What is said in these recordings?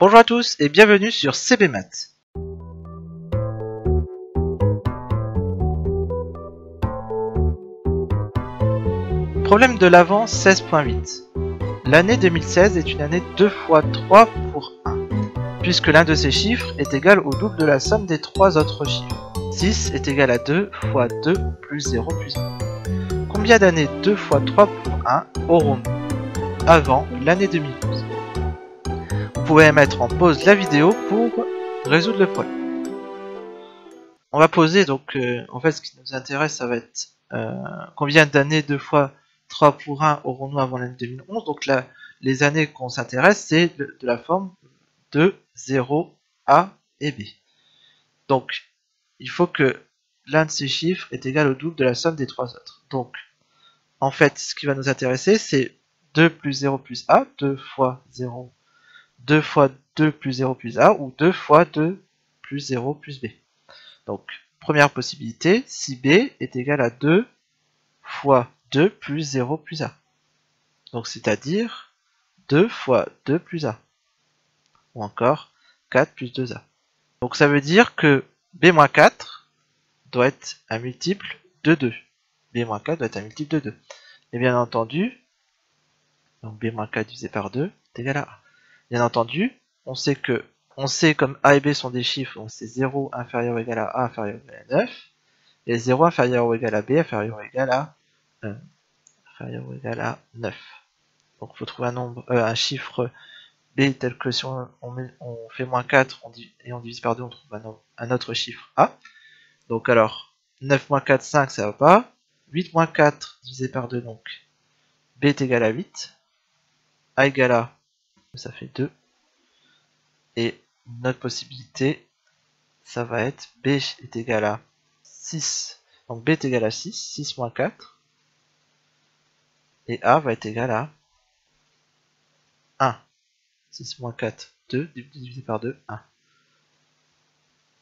Bonjour à tous et bienvenue sur CBMath. Problème de l'avant 16.8. L'année 2016 est une année 2 fois 3 pour 1, puisque l'un de ces chiffres est égal au double de la somme des trois autres chiffres. 6 est égal à 2 fois 2 plus 0 plus 1. Combien d'années 2 fois 3 pour 1 aurons-nous avant l'année 2012 Vous pouvez mettre en pause la vidéo pour résoudre le problème. On va poser donc, euh, en fait ce qui nous intéresse ça va être euh, combien d'années 2 fois 3 pour 1 aurons-nous avant l'année 2011 Donc là, les années qu'on s'intéresse c'est de, la forme de 0, A et B. Donc il faut que l'un de ces chiffres est égal au double de la somme des trois autres. Donc, en fait, ce qui va nous intéresser, c'est 2 plus 0 plus A, 2 fois 0, 2 fois 2 plus 0 plus A, ou 2 fois 2 plus 0 plus B. Donc, première possibilité, si B est égal à 2 fois 2 plus 0 plus A. Donc, c'est-à-dire 2 fois 2 plus A. Ou encore 4 plus 2A. Donc, ça veut dire que B-4 doit être un multiple de 2. B-4 doit être un multiple de 2. Et bien entendu, donc B-4 divisé par 2 est égal à A. Bien entendu, on sait que on sait comme A et B sont des chiffres, donc c'est 0 inférieur ou égal à A inférieur ou égal à 9, et 0 inférieur ou égal à B inférieur ou égal à 1, inférieur ou égal à 9. Donc il faut trouver un nombre, euh, un chiffre B tel que si on, fait moins 4 et on divise par 2, on trouve un, autre chiffre A. Donc alors, 9 moins 4, 5, ça va pas. 8 moins 4 divisé par 2, donc B est égal à 8. A égale à, ça fait 2. Et notre possibilité, ça va être B est égal à 6. Donc B est égal à 6, 6 moins 4. Et A va être égal à 1. 6 moins 4, 2, divisé par 2, 1.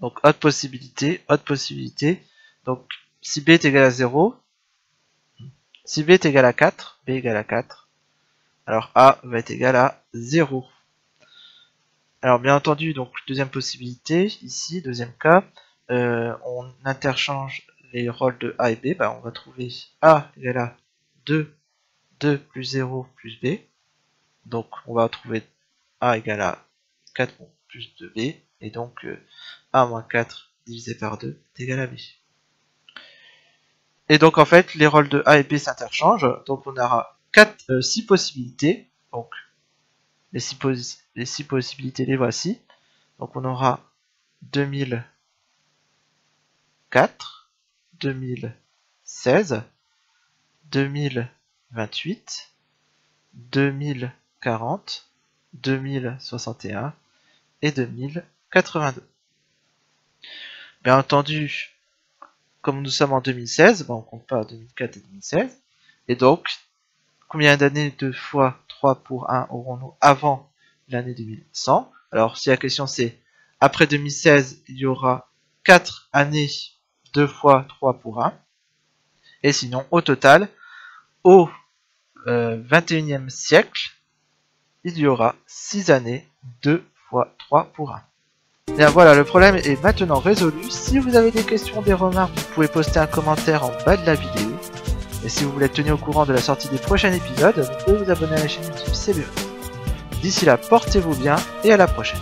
Donc, autre possibilité, autre possibilité. Donc, si B est égal à 0, si B est égal à 4, B est égal à 4, alors A va être égal à 0. Alors, bien entendu, donc, deuxième possibilité, ici, deuxième cas, euh, on interchange les rôles de A et B, bah, on va trouver A égale à 2, 2 plus 0 plus B. Donc, on va trouver a égale à 4 plus 2b, et donc euh, a moins 4 divisé par 2 est égal à b. Et donc en fait, les rôles de a et b s'interchangent, donc on aura 4, 6 euh, possibilités, donc les 6, les 6 possibilités les voici, donc on aura 2004, 2016, 2028, 2040, 2061 et 2082. Bien entendu, comme nous sommes en 2016, on compte pas 2004 et 2016, et donc, combien d'années de fois 3 pour 1 aurons-nous avant l'année 2100 Alors, si la question c'est, après 2016, il y aura 4 années 2 fois 3 pour 1, et sinon, au total, au 21e euh, siècle, il y aura 6 années, 2 fois 3 pour 1. Bien voilà, le problème est maintenant résolu. Si vous avez des questions, des remarques, vous pouvez poster un commentaire en bas de la vidéo. Et si vous voulez être tenu au courant de la sortie des prochains épisodes, vous pouvez vous abonner à la chaîne YouTube CBE. D'ici là, portez-vous bien et à la prochaine.